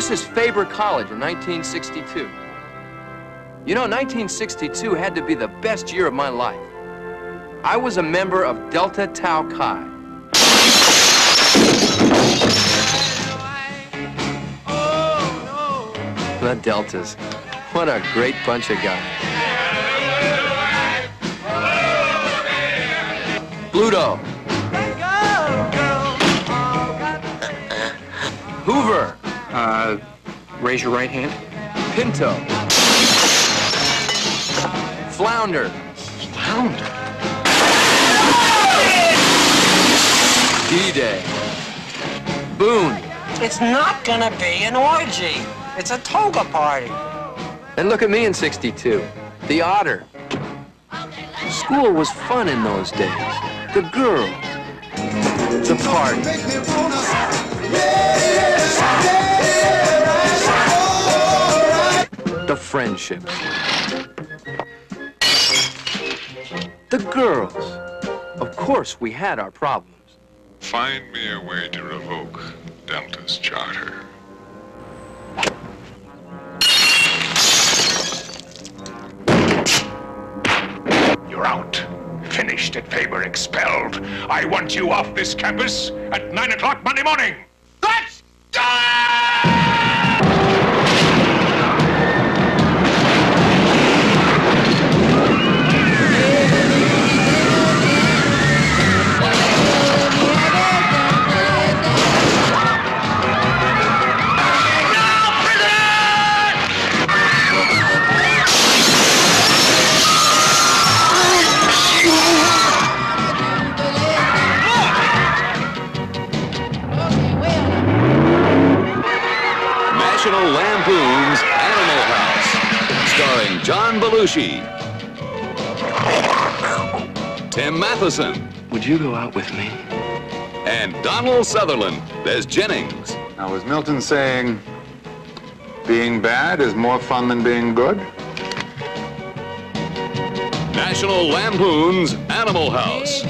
This is Faber College in 1962. You know, 1962 had to be the best year of my life. I was a member of Delta Tau Chi. The Deltas. What a great bunch of guys. Bluto. Hoover. Uh, raise your right hand. Pinto. Flounder. Flounder. D-Day. Boone. It's not gonna be an orgy. It's a toga party. And look at me in 62. The Otter. School was fun in those days. The girls. The party. The friendships. The girls. Of course, we had our problems. Find me a way to revoke Delta's charter. You're out. Finished at Faber, expelled. I want you off this campus at 9 o'clock Monday morning. Let's go! John Belushi, Tim Matheson, Would you go out with me? and Donald Sutherland as Jennings. Now, was Milton saying being bad is more fun than being good? National Lampoon's Animal House,